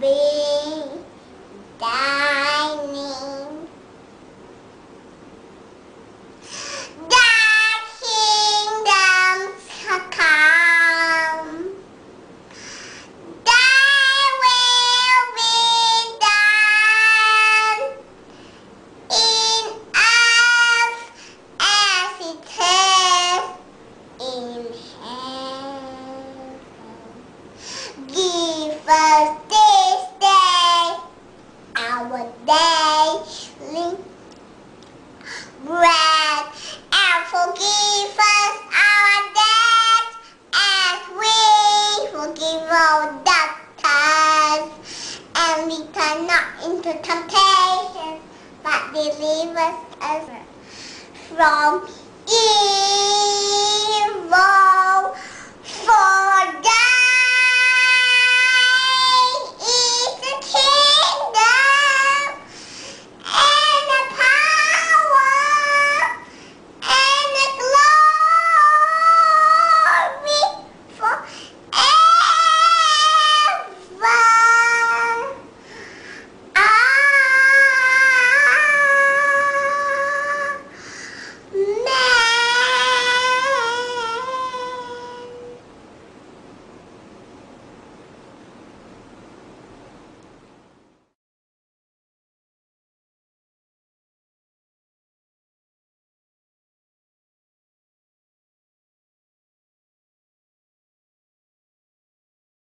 be our daily bread and forgive us our debts as we forgive our debtors. And we turn not into temptation, but deliver us from evil.